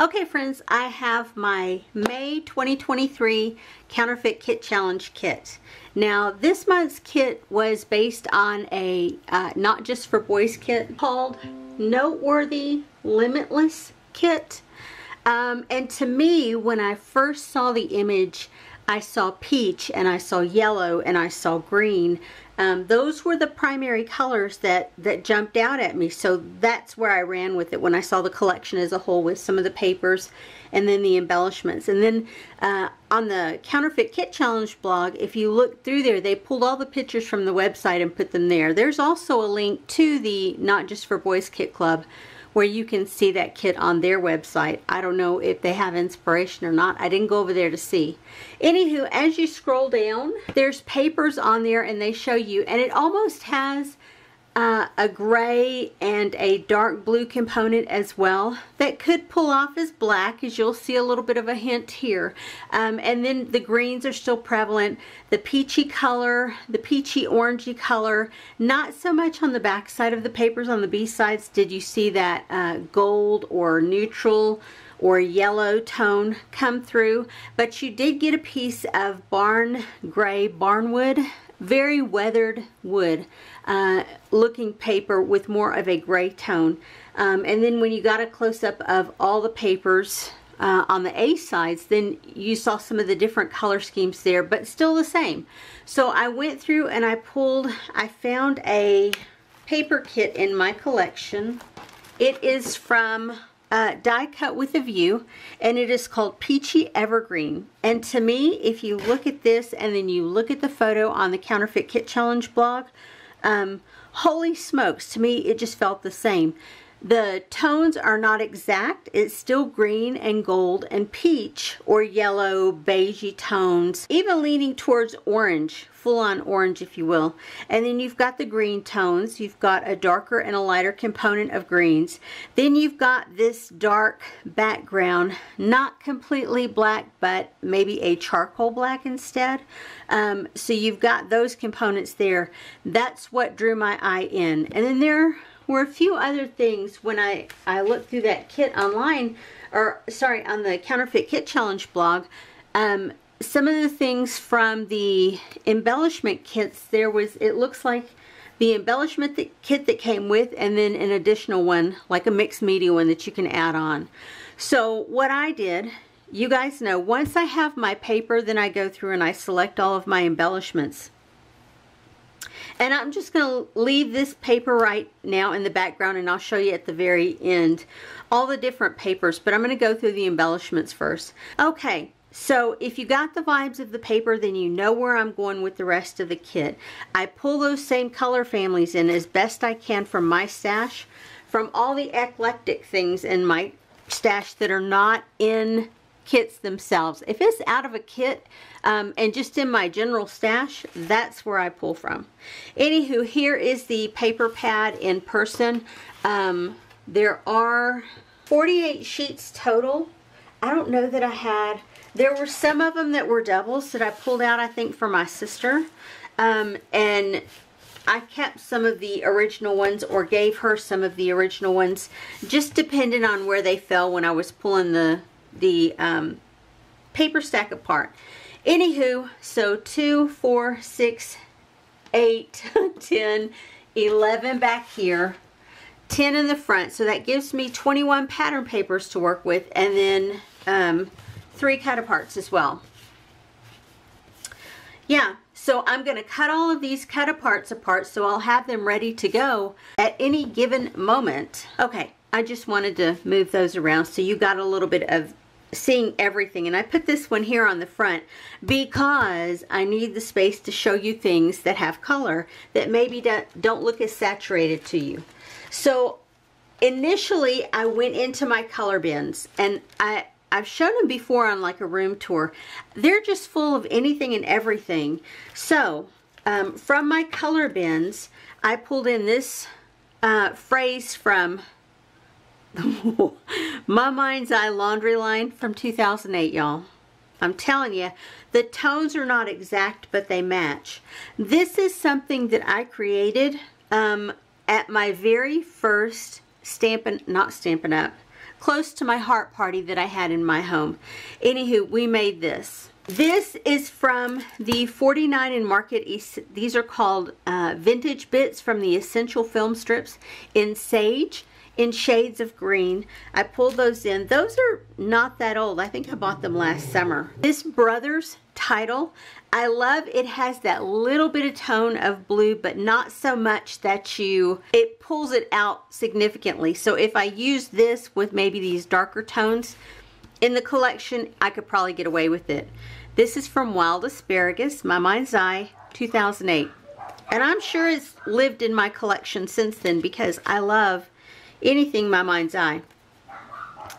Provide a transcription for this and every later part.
Okay friends, I have my May 2023 Counterfeit Kit Challenge kit. Now this month's kit was based on a uh, not just for boys kit called Noteworthy Limitless Kit. Um, and to me, when I first saw the image, I saw peach and I saw yellow and I saw green um, those were the primary colors that, that jumped out at me. So that's where I ran with it when I saw the collection as a whole with some of the papers and then the embellishments. And then uh, on the Counterfeit Kit Challenge blog, if you look through there, they pulled all the pictures from the website and put them there. There's also a link to the Not Just for Boys Kit Club where you can see that kit on their website. I don't know if they have inspiration or not. I didn't go over there to see. Anywho, as you scroll down, there's papers on there and they show you, and it almost has uh, a gray and a dark blue component as well that could pull off as black as you'll see a little bit of a hint here. Um, and then the greens are still prevalent. The peachy color the peachy orangey color not so much on the back side of the papers. On the B sides did you see that uh, gold or neutral or yellow tone come through but you did get a piece of barn gray barnwood very weathered wood uh, looking paper with more of a gray tone. Um, and then when you got a close-up of all the papers uh, on the A sides, then you saw some of the different color schemes there, but still the same. So I went through and I pulled, I found a paper kit in my collection. It is from uh, die cut with a view and it is called Peachy Evergreen. And to me if you look at this and then you look at the photo on the Counterfeit Kit Challenge blog um, holy smokes to me it just felt the same the tones are not exact. It's still green and gold and peach or yellow, beigey tones, even leaning towards orange, full-on orange if you will. And then you've got the green tones. You've got a darker and a lighter component of greens. Then you've got this dark background, not completely black, but maybe a charcoal black instead. Um, so you've got those components there. That's what drew my eye in. And then there were a few other things when I, I looked through that kit online, or sorry, on the Counterfeit Kit Challenge blog. Um, some of the things from the embellishment kits, there was, it looks like the embellishment that, kit that came with and then an additional one, like a mixed media one that you can add on. So what I did, you guys know, once I have my paper, then I go through and I select all of my embellishments. And I'm just going to leave this paper right now in the background and I'll show you at the very end all the different papers, but I'm going to go through the embellishments first. Okay, so if you got the vibes of the paper, then you know where I'm going with the rest of the kit. I pull those same color families in as best I can from my stash, from all the eclectic things in my stash that are not in kits themselves. If it's out of a kit um, and just in my general stash, that's where I pull from. Anywho, here is the paper pad in person. Um, there are 48 sheets total. I don't know that I had, there were some of them that were doubles that I pulled out, I think, for my sister. Um, and I kept some of the original ones or gave her some of the original ones, just depending on where they fell when I was pulling the the um, paper stack apart. Anywho, so 2, 4, 6, 8, 10, 11 back here, 10 in the front. So that gives me 21 pattern papers to work with and then um, 3 cut aparts as well. Yeah, so I'm going to cut all of these cut aparts apart so I'll have them ready to go at any given moment. Okay, I just wanted to move those around so you got a little bit of seeing everything. And I put this one here on the front because I need the space to show you things that have color that maybe don't look as saturated to you. So initially I went into my color bins and I I've shown them before on like a room tour. They're just full of anything and everything. So um, from my color bins I pulled in this uh, phrase from My Mind's Eye laundry line from 2008, y'all. I'm telling you, the tones are not exact, but they match. This is something that I created um, at my very first Stampin', not Stampin' Up, close to my heart party that I had in my home. Anywho, we made this. This is from the 49 and Market. East. These are called uh, vintage bits from the Essential Film Strips in Sage in shades of green. I pulled those in. Those are not that old. I think I bought them last summer. This Brothers title, I love it has that little bit of tone of blue, but not so much that you, it pulls it out significantly. So if I use this with maybe these darker tones in the collection, I could probably get away with it. This is from Wild Asparagus, My Mind's Eye, 2008. And I'm sure it's lived in my collection since then because I love anything My Mind's Eye.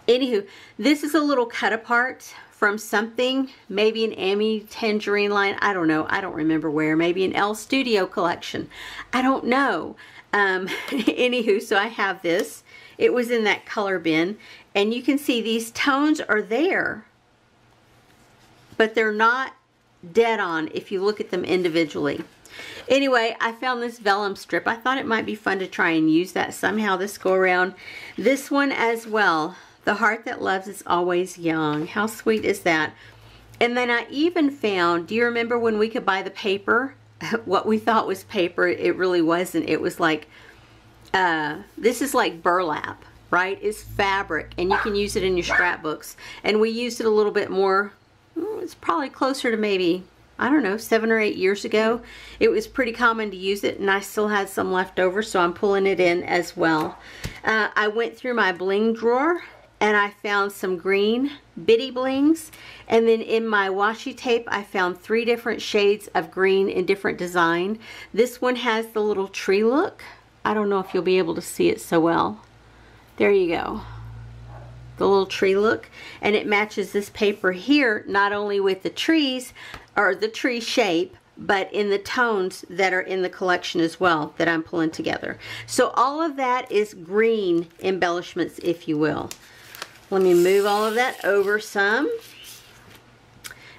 Anywho, this is a little cut apart from something, maybe an Amy Tangerine line, I don't know, I don't remember where, maybe an L Studio collection, I don't know. Um, anywho, so I have this. It was in that color bin, and you can see these tones are there, but they're not dead on if you look at them individually. Anyway, I found this vellum strip. I thought it might be fun to try and use that somehow this go around. This one as well. The heart that loves is always young. How sweet is that? And then I even found, do you remember when we could buy the paper? what we thought was paper, it really wasn't. It was like, uh, this is like burlap, right? It's fabric and you can use it in your scrapbooks. And we used it a little bit more it's probably closer to maybe, I don't know, seven or eight years ago. It was pretty common to use it and I still had some left over so I'm pulling it in as well. Uh, I went through my bling drawer and I found some green bitty blings and then in my washi tape I found three different shades of green in different design. This one has the little tree look. I don't know if you'll be able to see it so well. There you go the little tree look and it matches this paper here not only with the trees or the tree shape but in the tones that are in the collection as well that I'm pulling together. So all of that is green embellishments, if you will. Let me move all of that over some.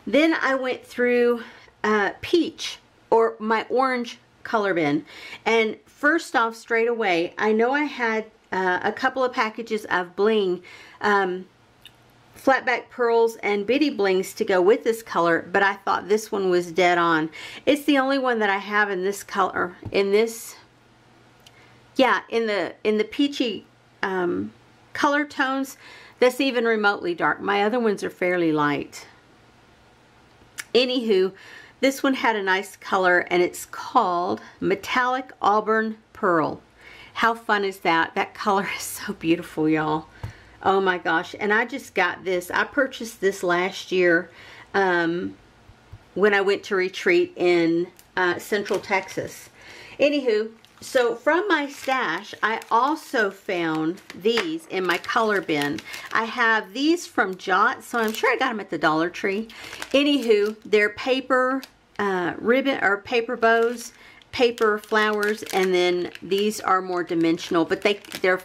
Then I went through uh, peach or my orange color bin. And first off, straight away, I know I had uh, a couple of packages of bling um, flatback pearls and bitty blings to go with this color but I thought this one was dead on it's the only one that I have in this color in this yeah in the in the peachy um, color tones that's even remotely dark my other ones are fairly light anywho this one had a nice color and it's called metallic auburn pearl how fun is that? That color is so beautiful, y'all. Oh my gosh. And I just got this. I purchased this last year um, when I went to retreat in uh, Central Texas. Anywho, so from my stash, I also found these in my color bin. I have these from Jot, so I'm sure I got them at the Dollar Tree. Anywho, they're paper uh, ribbon or paper bows paper flowers and then these are more dimensional but they they're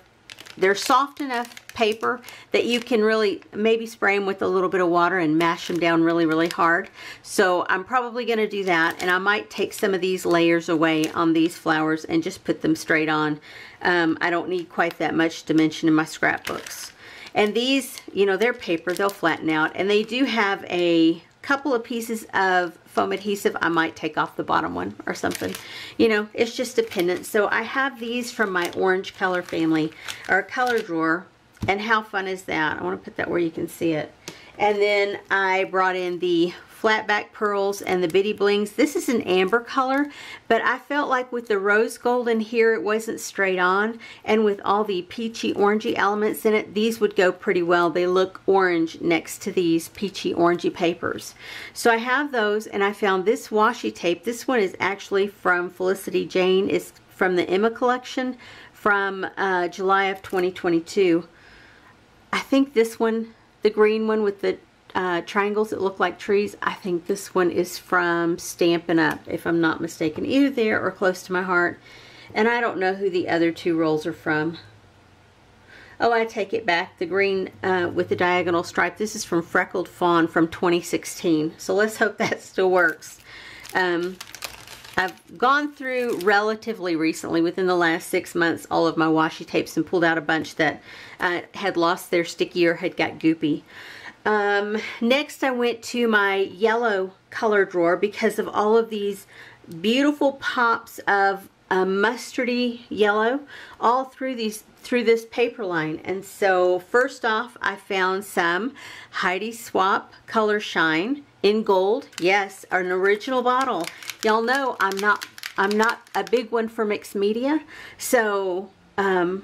they're soft enough paper that you can really maybe spray them with a little bit of water and mash them down really really hard. So I'm probably going to do that and I might take some of these layers away on these flowers and just put them straight on. Um, I don't need quite that much dimension in my scrapbooks. And these you know they're paper they'll flatten out and they do have a couple of pieces of foam adhesive, I might take off the bottom one or something. You know, it's just dependent. So I have these from my orange color family, or color drawer. And how fun is that? I want to put that where you can see it. And then I brought in the flat back pearls and the bitty blings. This is an amber color, but I felt like with the rose gold in here, it wasn't straight on. And with all the peachy orangey elements in it, these would go pretty well. They look orange next to these peachy orangey papers. So I have those and I found this washi tape. This one is actually from Felicity Jane. It's from the Emma collection from uh, July of 2022. I think this one, the green one with the uh, triangles that look like trees. I think this one is from Stampin' Up, if I'm not mistaken. Either there or close to my heart. And I don't know who the other two rolls are from. Oh, I take it back. The green uh, with the diagonal stripe. This is from Freckled Fawn from 2016. So let's hope that still works. Um, I've gone through relatively recently, within the last six months, all of my washi tapes and pulled out a bunch that uh, had lost their sticky or had got goopy. Um, next I went to my yellow color drawer because of all of these beautiful pops of uh, mustardy yellow all through these through this paper line. And so first off I found some Heidi Swapp Color Shine in gold. Yes an original bottle. Y'all know I'm not I'm not a big one for mixed media. So um,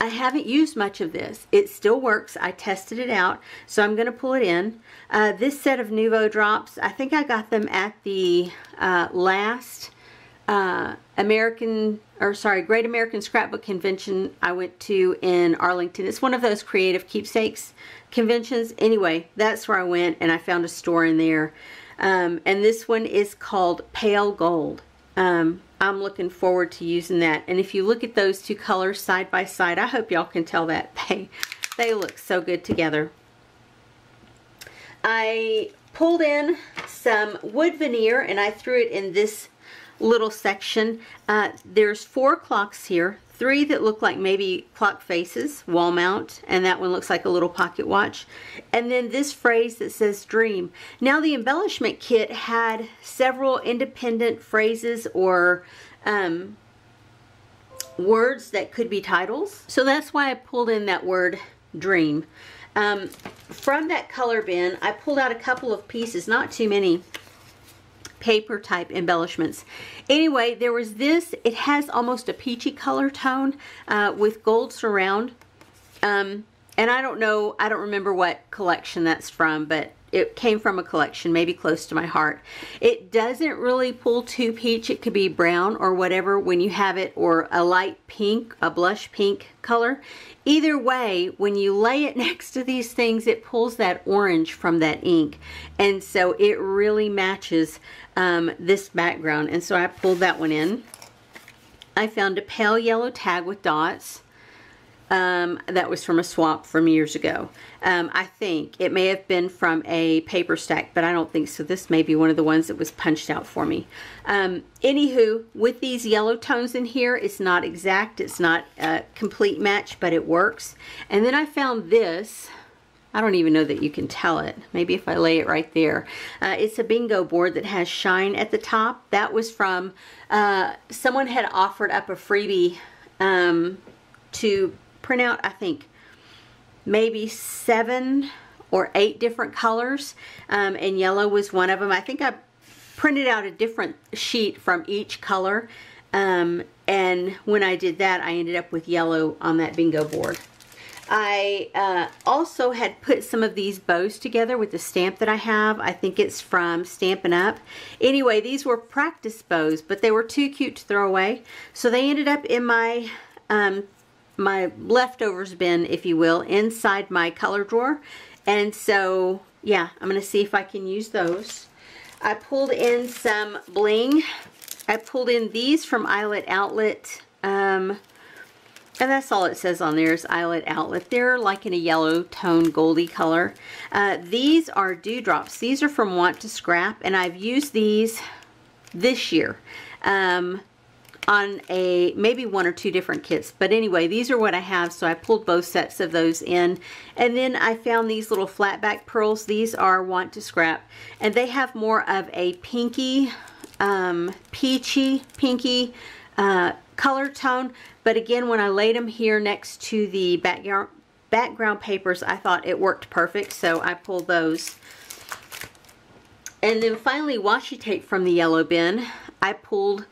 I haven't used much of this. It still works. I tested it out, so I'm going to pull it in. Uh, this set of Nuvo drops, I think I got them at the uh, last uh, American, or sorry, Great American Scrapbook Convention I went to in Arlington. It's one of those creative keepsakes conventions. Anyway, that's where I went, and I found a store in there. Um, and this one is called Pale Gold. Um, I'm looking forward to using that. And if you look at those two colors side by side, I hope y'all can tell that. They, they look so good together. I pulled in some wood veneer and I threw it in this little section. Uh, there's four clocks here, three that look like maybe clock faces, wall mount, and that one looks like a little pocket watch. And then this phrase that says dream. Now the embellishment kit had several independent phrases or um, words that could be titles. So that's why I pulled in that word dream. Um, from that color bin, I pulled out a couple of pieces, not too many, paper type embellishments. Anyway, there was this. It has almost a peachy color tone uh, with gold surround. Um, and I don't know, I don't remember what collection that's from, but it came from a collection, maybe close to my heart. It doesn't really pull too peach. It could be brown or whatever when you have it, or a light pink, a blush pink color. Either way, when you lay it next to these things, it pulls that orange from that ink. And so it really matches um, this background. And so I pulled that one in. I found a pale yellow tag with dots. Um, that was from a swap from years ago. Um, I think it may have been from a paper stack, but I don't think so. This may be one of the ones that was punched out for me. Um, anywho, with these yellow tones in here, it's not exact. It's not a complete match, but it works. And then I found this. I don't even know that you can tell it. Maybe if I lay it right there. Uh, it's a bingo board that has shine at the top. That was from, uh, someone had offered up a freebie um, to print out, I think, maybe seven or eight different colors. Um, and yellow was one of them. I think I printed out a different sheet from each color. Um, and when I did that, I ended up with yellow on that bingo board. I uh, also had put some of these bows together with the stamp that I have. I think it's from Stampin' Up. Anyway, these were practice bows, but they were too cute to throw away. So they ended up in my um, my leftovers bin, if you will, inside my color drawer. And so, yeah, I'm going to see if I can use those. I pulled in some bling. I pulled in these from Eyelet Outlet. Um, and that's all it says on there is Eyelet Outlet. They're like in a yellow tone goldy color. Uh, these are dewdrops. These are from Want to Scrap. And I've used these this year. Um, on a maybe one or two different kits. But anyway these are what I have so I pulled both sets of those in. And then I found these little flat back pearls. These are want to scrap. And they have more of a pinky um, peachy pinky uh, color tone. But again when I laid them here next to the background background papers I thought it worked perfect so I pulled those. And then finally washi tape from the yellow bin. I pulled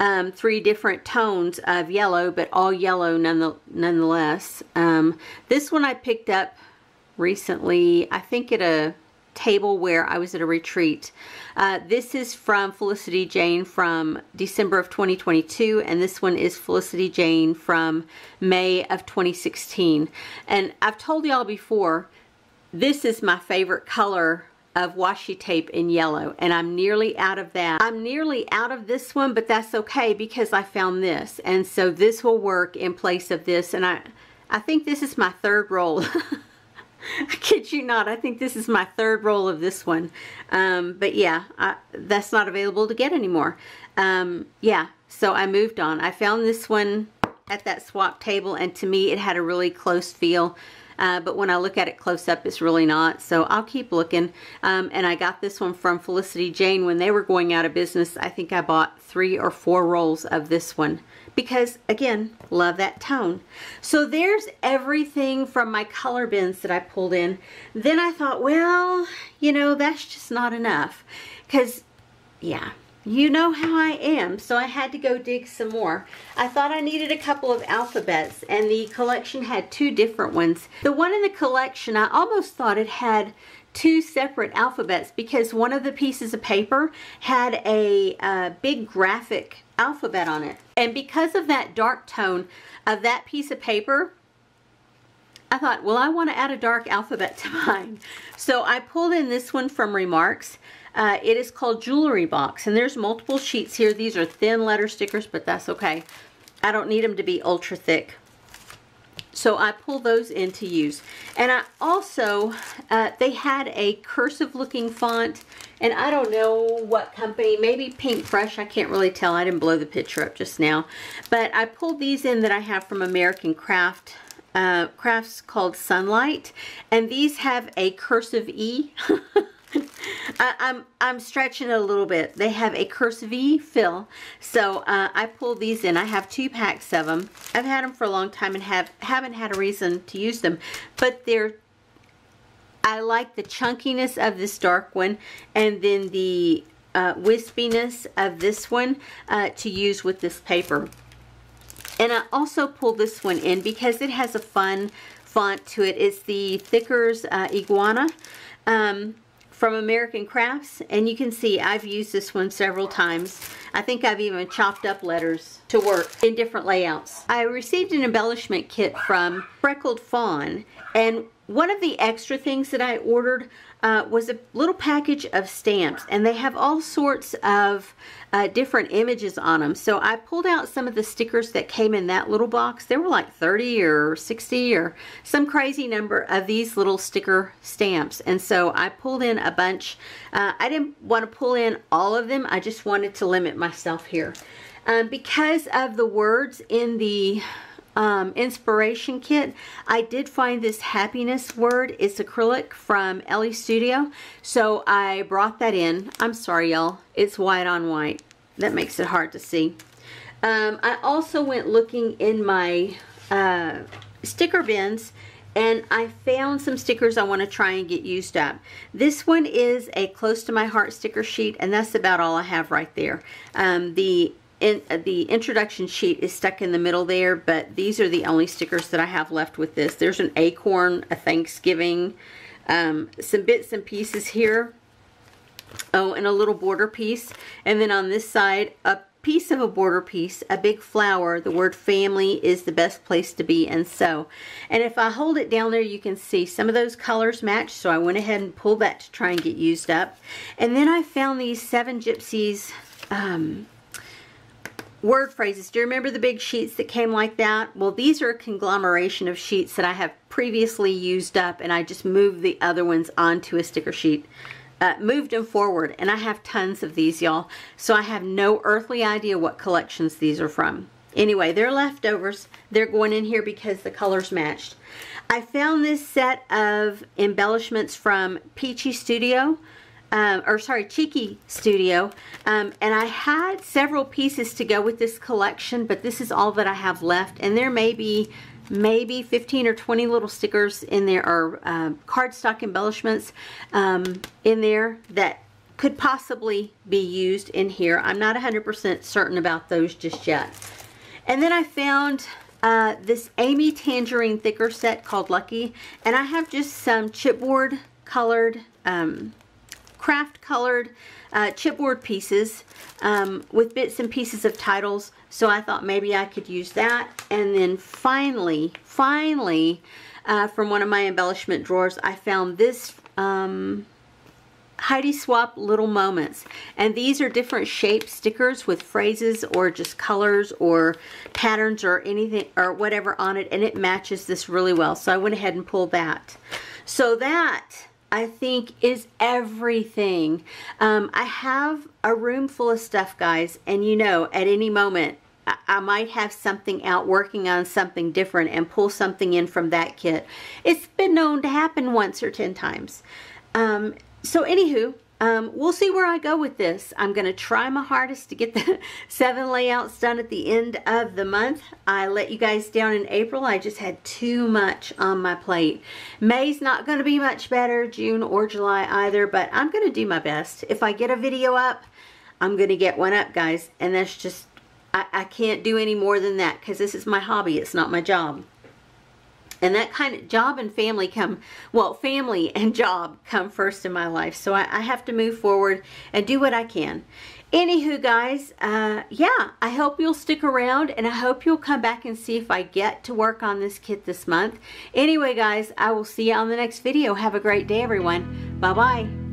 um, three different tones of yellow, but all yellow nonetheless. Um, this one I picked up recently, I think at a table where I was at a retreat. Uh, this is from Felicity Jane from December of 2022 and this one is Felicity Jane from May of 2016. And I've told y'all before, this is my favorite color of washi tape in yellow and I'm nearly out of that. I'm nearly out of this one but that's okay because I found this and so this will work in place of this and I I think this is my third roll. I kid you not, I think this is my third roll of this one. Um, but yeah, I, that's not available to get anymore. Um, yeah, so I moved on. I found this one at that swap table and to me it had a really close feel. Uh, but when I look at it close up, it's really not. So I'll keep looking. Um, and I got this one from Felicity Jane when they were going out of business. I think I bought three or four rolls of this one because again, love that tone. So there's everything from my color bins that I pulled in. Then I thought, well, you know, that's just not enough because yeah, you know how I am, so I had to go dig some more. I thought I needed a couple of alphabets, and the collection had two different ones. The one in the collection, I almost thought it had two separate alphabets because one of the pieces of paper had a uh, big graphic alphabet on it. And because of that dark tone of that piece of paper, I thought, well, I want to add a dark alphabet to mine. So I pulled in this one from Remarks. Uh, it is called Jewelry Box, and there's multiple sheets here. These are thin letter stickers, but that's okay. I don't need them to be ultra thick. So I pull those in to use. And I also, uh, they had a cursive looking font, and I don't know what company, maybe Pinkfresh, I can't really tell. I didn't blow the picture up just now. But I pulled these in that I have from American Craft. Uh, crafts called Sunlight, and these have a cursive E. I, am I'm, stretching it a little bit. They have a cursive fill. So uh, I pulled these in. I have two packs of them. I've had them for a long time and have, haven't had a reason to use them. But they're I like the chunkiness of this dark one and then the uh, wispiness of this one uh, to use with this paper. And I also pulled this one in because it has a fun font to it. It's the Thickers uh, Iguana. Um, from American Crafts and you can see I've used this one several times. I think I've even chopped up letters to work in different layouts. I received an embellishment kit from Freckled Fawn and one of the extra things that I ordered uh, was a little package of stamps and they have all sorts of uh, different images on them. So I pulled out some of the stickers that came in that little box. There were like 30 or 60 or some crazy number of these little sticker stamps. And so I pulled in a bunch. Uh, I didn't want to pull in all of them. I just wanted to limit myself here. Um, because of the words in the um, inspiration kit. I did find this happiness word. It's acrylic from Ellie Studio. So I brought that in. I'm sorry, y'all. It's white on white. That makes it hard to see. Um, I also went looking in my uh, sticker bins and I found some stickers I want to try and get used up. This one is a close to my heart sticker sheet and that's about all I have right there. Um, the in, uh, the introduction sheet is stuck in the middle there, but these are the only stickers that I have left with this. There's an acorn, a Thanksgiving, um, some bits and pieces here. Oh, and a little border piece. And then on this side, a piece of a border piece, a big flower. The word family is the best place to be and so. And if I hold it down there, you can see some of those colors match. So I went ahead and pulled that to try and get used up. And then I found these Seven Gypsies um, word phrases. Do you remember the big sheets that came like that? Well, these are a conglomeration of sheets that I have previously used up and I just moved the other ones onto a sticker sheet. Uh, moved them forward and I have tons of these y'all so I have no earthly idea what collections these are from anyway they're leftovers they're going in here because the colors matched I found this set of embellishments from Peachy Studio um, or sorry, Cheeky Studio. Um, and I had several pieces to go with this collection, but this is all that I have left. And there may be maybe 15 or 20 little stickers in there or um, cardstock embellishments um, in there that could possibly be used in here. I'm not 100% certain about those just yet. And then I found uh, this Amy Tangerine thicker set called Lucky. And I have just some chipboard colored um, craft colored uh, chipboard pieces um, with bits and pieces of titles. So I thought maybe I could use that. And then finally, finally, uh, from one of my embellishment drawers, I found this um, Heidi Swapp Little Moments. And these are different shape stickers with phrases or just colors or patterns or anything or whatever on it. And it matches this really well. So I went ahead and pulled that. So that I think is everything. Um, I have a room full of stuff, guys, and you know, at any moment, I, might have something out working on something different and pull something in from that kit. It's been known to happen once or 10 times. Um, so anywho, um, we'll see where I go with this. I'm going to try my hardest to get the seven layouts done at the end of the month. I let you guys down in April. I just had too much on my plate. May's not going to be much better, June or July either, but I'm going to do my best. If I get a video up, I'm going to get one up, guys. And that's just, I, I can't do any more than that because this is my hobby. It's not my job. And that kind of job and family come, well, family and job come first in my life. So I, I have to move forward and do what I can. Anywho, guys, uh, yeah, I hope you'll stick around and I hope you'll come back and see if I get to work on this kit this month. Anyway, guys, I will see you on the next video. Have a great day, everyone. Bye-bye.